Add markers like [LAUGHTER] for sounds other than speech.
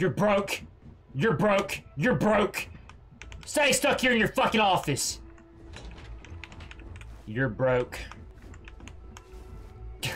You're broke. You're broke. You're broke. Stay stuck here in your fucking office. You're broke. [LAUGHS]